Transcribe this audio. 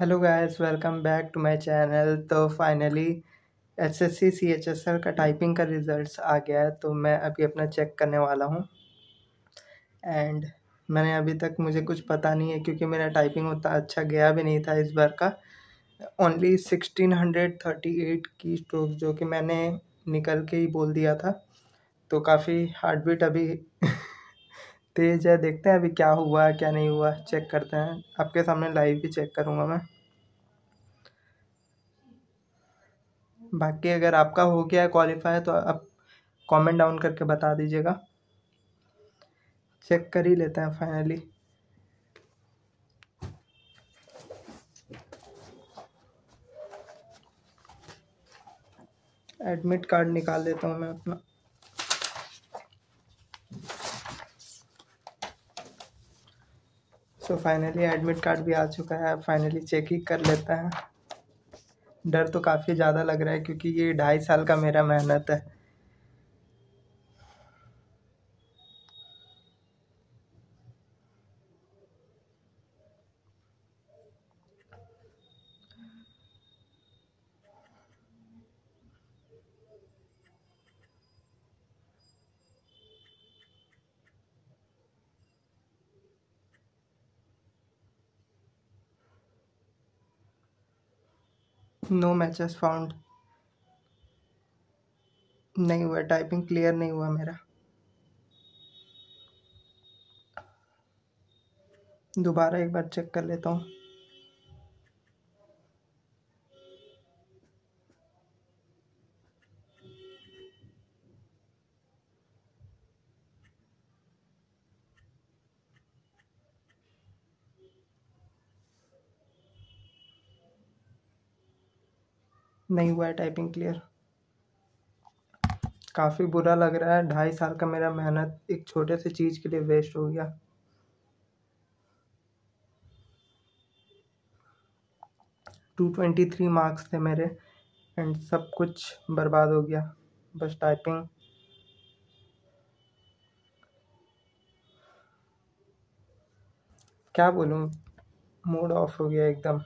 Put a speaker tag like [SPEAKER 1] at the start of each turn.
[SPEAKER 1] Hello guys welcome back to my channel तो finally S S C C H S L का typing का result आ गया है तो मैं अभी अपना चेक करने वाला हूँ। एंड मैंने अभी तक मुझे कुछ पता नहीं है, क्योंकि मेरा टाइपिंग उतना अच्छा गया भी नहीं था इस बार का। Only sixteen hundred thirty eight की स्ट्रोक जो कि मैंने निकल के ही बोल दिया था। तो काफ़ी हार्ट बीट अभी तेज है, देखते हैं अभी क्या हुआ है, क्या नहीं हुआ चेक करते हैं। आपके सामने लाइव भी चेक करूँगा मैं। बाकी अगर आपका हो गया है क्वालिफाई तो आप कमेंट डाउन करके बता दीजिएगा। चेक कर ही लेते हैं फाइनली एडमिट कार्ड निकाल लेता हूँ मैं अपना। सो फाइनली एडमिट कार्ड भी आ चुका है। फाइनली चेक ही कर लेते हैं। डर तो काफ़ी ज़्यादा लग रहा है, क्योंकि ये ढाई साल का मेरा मेहनत है। नो मैचेस फाउंड नहीं हुआ टाइपिंग क्लियर नहीं हुआ मेरा। दोबारा एक बार चेक कर लेता हूँ। नहीं हुआ है टाइपिंग क्लियर काफ़ी बुरा लग रहा है। ढाई साल का मेरा मेहनत एक छोटे से चीज़ के लिए वेस्ट हो गया। टू ट्वेंटी थ्री मार्क्स थे मेरे एंड सब कुछ बर्बाद हो गया। बस टाइपिंग क्या बोलूँ? मूड ऑफ़ हो गया एकदम।